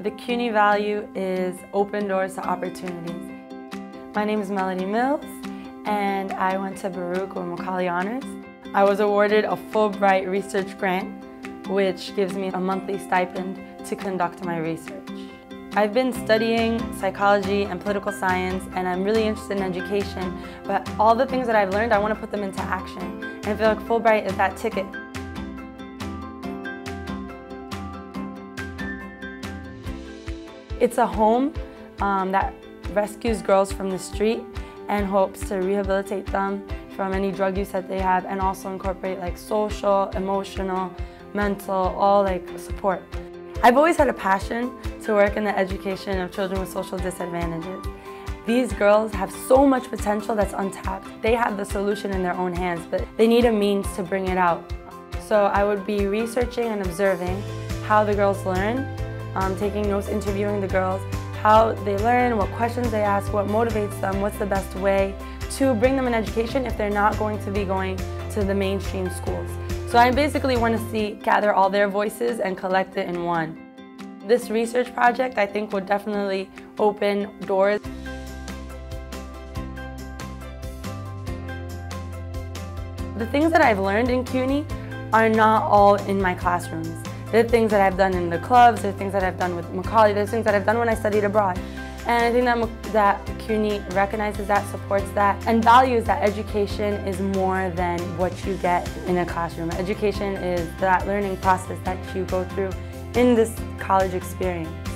The CUNY value is open doors to opportunities. My name is Melody Mills and I went to Baruch with Macaulay Honors. I was awarded a Fulbright research grant which gives me a monthly stipend to conduct my research. I've been studying psychology and political science and I'm really interested in education, but all the things that I've learned, I want to put them into action. And I feel like Fulbright is that ticket. It's a home um, that rescues girls from the street and hopes to rehabilitate them from any drug use that they have and also incorporate like social, emotional, mental, all like support. I've always had a passion to work in the education of children with social disadvantages. These girls have so much potential that's untapped. They have the solution in their own hands, but they need a means to bring it out. So I would be researching and observing how the girls learn um, taking notes, interviewing the girls, how they learn, what questions they ask, what motivates them, what's the best way to bring them an education if they're not going to be going to the mainstream schools. So I basically want to see, gather all their voices and collect it in one. This research project I think will definitely open doors. The things that I've learned in CUNY are not all in my classrooms. Are things that I've done in the clubs, are things that I've done with Macaulay, there's things that I've done when I studied abroad. And I think that, that CUNY recognizes that, supports that, and values that education is more than what you get in a classroom. Education is that learning process that you go through in this college experience.